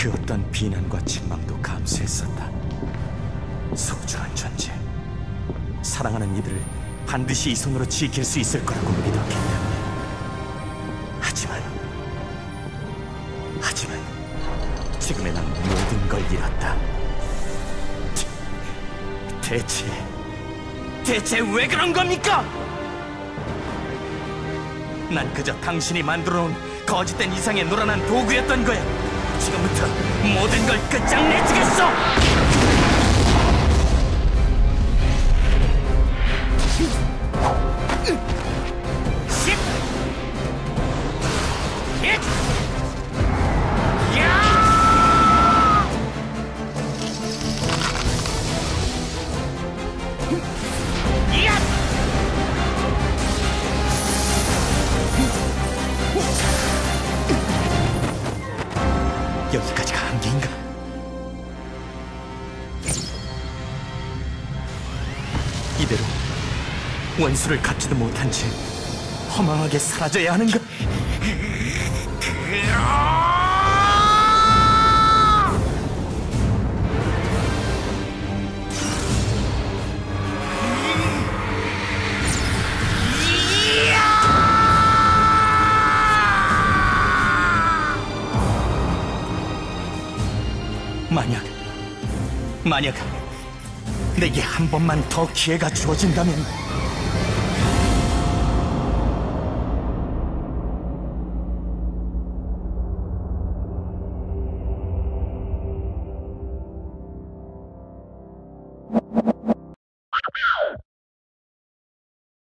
그 어떤 비난과 책망도 감수했었다. 소중한 존재. 사랑하는 이들을 반드시 이 손으로 지킬 수 있을 거라고 믿었기 때문에. 하지만, 하지만, 지금의 난 모든 걸 잃었다. 대- 대체, 대체 왜 그런 겁니까? 난 그저 당신이 만들어 놓은 거짓된 이상의 노란한 도구였던 거야. 지금부터 모든 걸 끝장내주겠어! 한계인가? 이대로 원수를 갖지도 못한 채 허망하게 사라져야 하는가? 만약, 만약 내게 한 번만 더 기회가 주어진다면